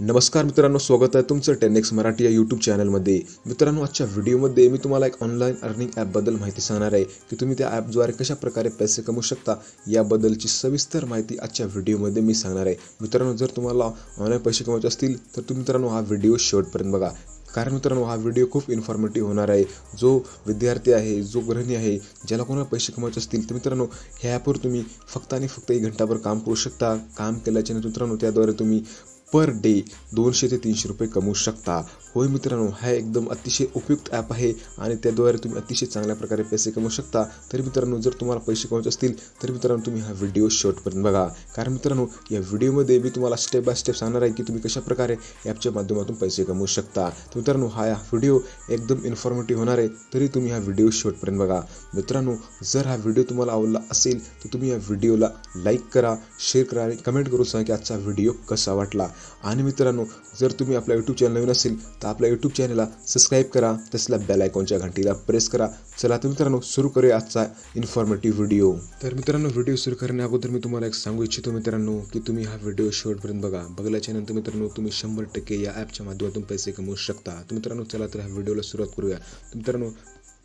नमस्कार मित्रांनो स्वागत आहे तुमचं टेनेक्स मराठी या यूट्यूब चॅनलमध्ये मित्रांनो आजच्या व्हिडिओमध्ये मी तुम्हाला एक ऑनलाईन अर्निंग ॲपबद्दल माहिती सांगणार आहे की तुम्ही त्या ॲपद्वारे कशा प्रकारे पैसे कमवू शकता याबद्दलची सविस्तर माहिती आजच्या व्हिडिओमध्ये मी सांगणार आहे. मित्रांनो जर तुम्हाला ऑनलाईन पैसे कमवायचे असतील तर तुम्ही मित्रांनो हा व्हिडिओ शेवटपर्यंत बघा. कारण मित्रांनो हा व्हिडिओ खूप इन्फॉर्मेटिव्ह होणार आहे. जो विद्यार्थी आहे जो गृहिणी आहे ज्याला कोणाला पैसे कमवायचे असतील तर मित्रांनो ह्या ॲपवर तुम्ही फक्त आणि फक्त एक घंटाभर काम करू शकता. काम केल्याच्या मित्रांनो त्याद्वारे तुम्ही पर डे दोनशे ते तीनशे रुपये कमवू शकता. होय मित्रांनो हा एकदम अतिशय उपयुक्त ॲप आहे आणि त्याद्वारे तुम्ही अतिशय चांगल्या प्रकारे पैसे कमवू शकता. तरी मित्रांनो जर तुम्हाला पैसे कमवायचे असतील तर मित्रांनो तुम्ही हा व्हिडिओ शेवटपर्यंत बघा. कारण मित्रांनो या व्हिडिओमध्ये मी तुम्हाला स्टेप बाय स्टेप सांगणार आहे की तुम्ही कशा प्रकारे ॲपच्या माध्यमातून पैसे कमवू शकता. तर मित्रांनो हा व्हिडिओ एकदम इन्फॉर्मेटिव्ह होणार आहे तरी तुम्ही हा व्हिडिओ शेवटपर्यंत बघा. मित्रांनो जर हा व्हिडिओ तुम्हाला आवडला असेल तर तुम्ही या व्हिडिओला लाईक करा शेअर करा आणि कमेंट करू सांगा की आजचा व्हिडिओ कसा वाटला. आणि मित्रांनो जर तुम्ही आपला यूट्यूब चॅनल नवीन असेल तर आपल्या यूट्यूब चॅनलला सबस्क्राईब करा तसल्या बेल आयकॉनच्या घंटीला प्रेस करा. चला तर मित्रांनो सुरू करूया आजचा इन्फॉर्मेटिव्ह व्हिडिओ तर मित्रांनो व्हिडिओ सुरू करण्या अगोदर मी तुम्हाला एक सांगू इच्छितो मित्रांनो की तुम्ही हा व्हिडिओ शेवटपर्यंत बघा. बघल्याच्या नंतर मित्रांनो तुम्ही शंभर टक्के या ॲपच्या माध्यमातून पैसे कमवू शकता. तर मित्रांनो चला तर ह्या व्हिडिओला सुरुवात करूया. तर मित्रांनो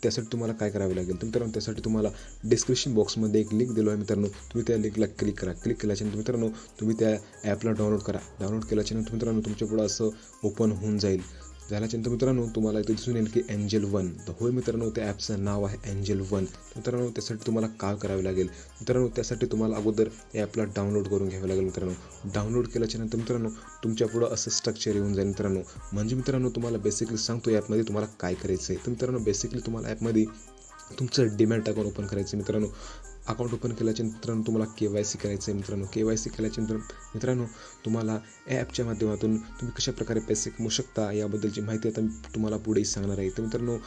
त्यासाठी तुम्हाला काय करावे लागेल? तर मित्रांनो त्यासाठी तुम्हाला डिस्क्रिप्शन बॉक्समध्ये एक लिंक दिलो आहे मित्रांनो. तुम्ही त्या लिंकला क्लिक करा. क्लिक केल्याच्यानंतर मित्रांनो तुम्ही त्या ॲपला डाउनलोड करा. डाउनलोड केल्याच्यानंतर मित्रांनो तुमच्या पुढं असं ओपन होऊन जाईल. झाल्याच्यानंतर मित्रांनो तुम्हाला इथे दिसून येईल की एंजल वन तर होय मित्रांनो त्या ॲपचं नाव आहे एंजल वन मित्रांनो त्यासाठी तुम्हाला काय करावे लागेल. मित्रांनो त्यासाठी तुम्हाला अगोदर ॲपला डाउनलोड करून घ्यावं लागेल मित्रांनो. डाउनलोड केल्याच्यानंतर मित्रांनो तुमच्या पुढं असं स्ट्रक्चर येऊन जाईल मित्रांनो. म्हणजे मित्रांनो तुम्हाला बेसिकली सांगतो ॲपमध्ये तुम्हाला काय करायचं आहे तर मित्रांनो बेसिकली तुम्हाला ॲपमध्ये तुमचं डिमॅट अकाउंट ओपन करायचं मित्रांनो. अकाउंट ओपन केल्याच्या मित्रांनो तुम्हाला के वाय सी करायचं आहे मित्रांनो. के वाय सी केल्याच्या मित्रांनो तुम्हाला ॲपच्या माध्यमातून तुम्ही कशा प्रकारे पैसे कमवू शकता याबद्दलची माहिती आता मी तुम्हाला पुढे सांगणार आहे. तर मित्रांनो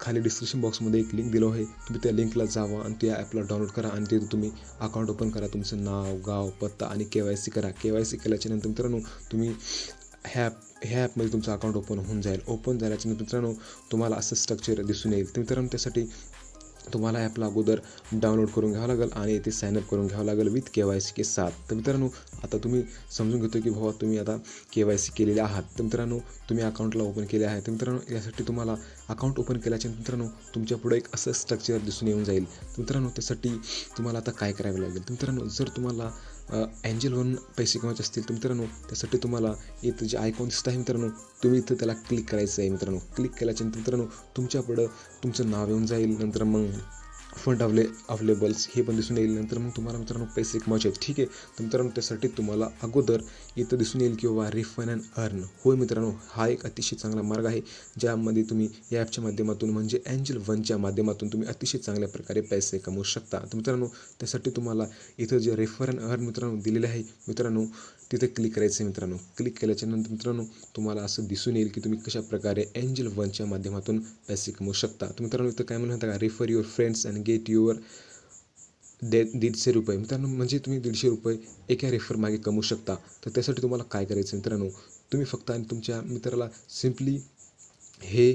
खाली डिस्क्रिप्शन बॉक्समध्ये एक लिंक दिलो आहे. तुम्ही त्या लिंकला जावा आणि त्या ॲपला डाउनलोड करा आणि तिथे तुम्ही अकाउंट ओपन करा. तुमचं नाव गाव पत्ता आणि के वाय सी करा. के वाय सी केल्याच्यानंतर मित्रांनो तुम्ही ह्या ॲप ह्या ॲपमध्ये तुमचं अकाउंट ओपन होऊन जाईल. ओपन झाल्याच्यानंतर मित्रांनो तुम्हाला असं स्ट्रक्चर दिसून येईल. तर मित्रांनो त्यासाठी तुम्हाला ॲपला अगोदर डाउनलोड करून घ्यावं लागेल आणि इथे सायनअप करून घ्यावं लागेल विथ के वाय सी के साथ. तर मित्रांनो आता तुम्ही समजून घेतो की भावा तुम्ही आता के वाय सी केलेले आहात. तर मित्रांनो तुम्ही अकाउंटला ओपन केले आहे. तर मित्रांनो यासाठी तुम्हाला अकाउंट ओपन केल्याच्या मित्रांनो तुमच्यापुढे एक असं स्ट्रक्चर दिसून येऊन जाईल. तर मित्रांनो त्यासाठी तुम्हाला आता काय करावे लागेल? तर मित्रांनो जर तुम्हाला अँजल वन पैसे कमवायचे असतील तर मित्रांनो त्यासाठी तुम्हाला इथं जे आयकॉन दिसत आहे मित्रांनो तुम्ही इथं त्याला क्लिक करायचं आहे मित्रांनो. क्लिक केल्याच्यानंतर मित्रांनो तुमच्याकडं तुमचं नाव येऊन जाईल. नंतर मग फंड अवले अवेलेबल्स हे पण दिसून येईल. नंतर मग तुम्हाला मित्रांनो पैसे कमायचे आहेत. ठीक आहे? तर मित्रांनो त्यासाठी तुम्हाला अगोदर इथं दिसून येईल किंवा रिफाईन अँड अर्न होय मित्रांनो हा एक अतिशय चांगला मार्ग आहे ज्यामध्ये तुम्ही या ॲपच्या माध्यमातून म्हणजे अँजल वनच्या माध्यमातून तुम्ही अतिशय चांगल्या प्रकारे पैसे कमवू शकता. तर मित्रांनो त्यासाठी तुम्हाला इथं जे रेफर अँड अर्न मित्रांनो दिलेले आहे मित्रांनो तिथे क्लिक करायचं आहे मित्रांनो. क्लिक केल्याच्यानंतर मित्रांनो तुम्हाला असं दिसून येईल की तुम्ही कशा प्रकारे एंजल वनच्या माध्यमातून पैसे कमवू शकता. तर मित्रांनो इथं काय म्हणता का? Refer your friends and get your दे दीडशे रुपये. मित्रांनो म्हणजे तुम्ही दीडशे रुपये एका रेफर मागे कमवू शकता. तर त्यासाठी तुम्हाला काय करायचं मित्रांनो? तुम्ही फक्त आणि तुमच्या मित्राला सिम्पली हे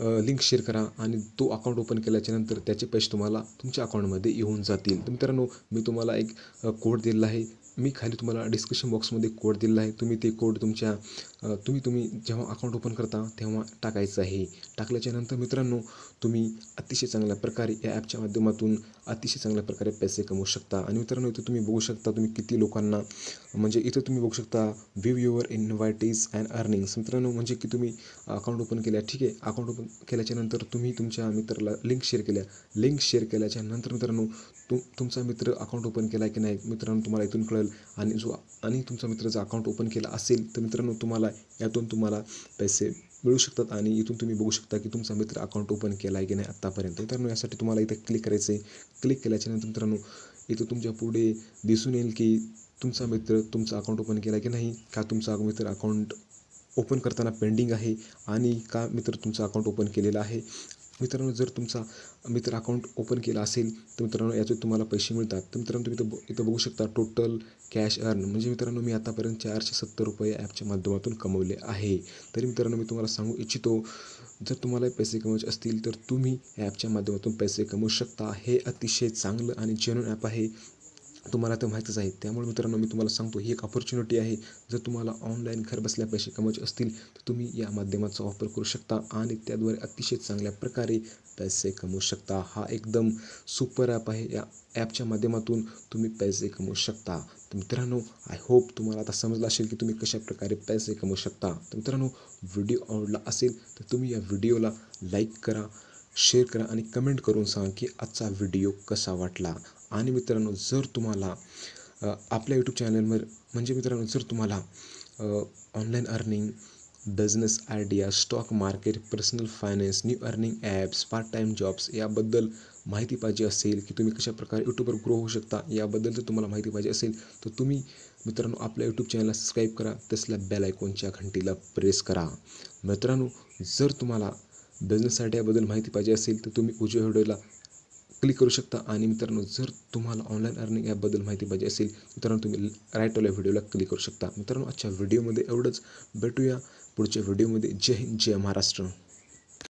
लिंक शेअर करा आणि तो अकाउंट ओपन केल्याच्यानंतर त्याचे पैसे तुम्हाला तुमच्या अकाउंटमध्ये येऊन जातील. तर मित्रांनो मी तुम्हाला एक कोड दिलेला आहे. मी खाली तुम्हाला डिस्क्रिप्शन बॉक्समध्ये कोड दिलेला आहे. तुम्ही ते कोड तुमच्या तुम्ही तुम्ही जेव्हा अकाउंट ओपन करता तेव्हा टाकायचं आहे. टाकल्याच्यानंतर मित्रांनो तुम्ही अतिशय चांगल्या प्रकारे या ॲपच्या माध्यमातून अतिशय चांगल्या प्रकारे पैसे कमवू शकता. आणि मित्रांनो इथं तुम्ही बघू शकता तुम्ही किती लोकांना म्हणजे इथं तुम्ही बघू शकता view your invitees and earnings मित्रांनो म्हणजे की तुम्ही अकाउंट ओपन केल्या ठीक आहे? अकाउंट ओपन केल्याच्यानंतर तुम्ही तुमच्या मित्राला लिंक शेअर केल्या. लिंक शेअर केल्याच्यानंतर मित्रांनो तुम तुमचा मित्र अकाउंट ओपन केला की नाही मित्रांनो तुम्हाला इथून कळेल. आणि जो आणि तुमचा मित्र जर अकाउंट ओपन केला असेल तर मित्रांनो तुम्हाला यातून तुम्हाला पैसे मिळू शकतात आणि इथून तुम्ही बघू शकता की तुमचा मित्र अकाउंट ओपन केला आहे की नाही आत्तापर्यंत मित्रांनो यासाठी तुम्हाला इथं क्लिक करायचं आहे क्लिक केल्याच्यानंतर मित्रांनो इथं तुमच्यापुढे दिसून येईल की तुमचा मित्र तुमचा अकाउंट ओपन केला की नाही का तुमचा मित्र अकाउंट ओपन करताना पेंडिंग आहे आणि का मित्र तुमचा अकाउंट ओपन केलेला आहे. मित्रांनो जर तुमचा मित्र अकाउंट ओपन केला असेल तर मित्रांनो याचे तुम्हाला पैसे मिळतात. तर मित्रांनो तुम्ही इथं इथं बघू शकता टोटल कॅश अर्न म्हणजे मित्रांनो मी आतापर्यंत चारशे सत्तर रुपये ॲपच्या माध्यमातून कमवले आहे. तरी मित्रांनो मी तुम्हाला सांगू इच्छितो जर तुम्हाला पैसे कमवायचे असतील तर तुम्ही ॲपच्या माध्यमातून पैसे कमवू शकता. हे अतिशय चांगलं आणि जेन्युन ॲप आहे. तुम्हाला ते माहीतच आहे. त्यामुळे मित्रांनो मी तुम्हाला सांगतो ही एक ऑपॉर्च्युनिटी आहे. जर तुम्हाला ऑनलाईन घर बसल्या पैसे कमवायचे असतील तर तुम्ही या माध्यमाचा वापर करू शकता आणि त्याद्वारे अतिशय चांगल्या प्रकारे पैसे कमवू शकता. हा एकदम सुपर ॲप आहे. या ॲपच्या माध्यमातून तुम्ही पैसे कमवू शकता. तर मित्रांनो आय होप तुम्हाला आता समजलं असेल की तुम्ही कशा प्रकारे पैसे कमवू शकता. तर मित्रांनो व्हिडिओ आवडला असेल तर तुम्ही या व्हिडिओला लाईक करा शेअर करा आणि कमेंट करून सांगा की आजचा व्हिडिओ कसा वाटला. आणि मित्रांनो जर तुम्हाला आपल्या यूट्यूब चॅनलवर म्हणजे मित्रांनो जर तुम्हाला online earning business idea stock market personal finance new earning apps part time jobs याबद्दल माहिती पाहिजे असेल की तुम्ही कशाप्रकारे यूट्यूबवर ग्रो होऊ शकता याबद्दल जर तुम्हाला माहिती पाहिजे असेल तर तुम्ही मित्रांनो आपल्या यूट्यूब चॅनलला सबस्क्राईब करा. तसल्या बेल आयकॉनच्या घंटीला प्रेस करा. मित्रांनो जर तुम्हाला बिझनेस आयडियाबद्दल माहिती पाहिजे असेल तर तुम्ही उजव्या व्हिडिओला क्लिक करू शकता. आणि मित्रांनो जर तुम्हाला ऑनलाईन अर्निंग ॲपबद्दल माहिती पाहिजे असेल मित्रांनो तुम्ही राईटवाल्या व्हिडिओला क्लिक करू शकता. मित्रांनो आजच्या व्हिडिओमध्ये एवढंच. भेटूया पुढच्या व्हिडिओमध्ये जय हिंद जय महाराष्ट्र.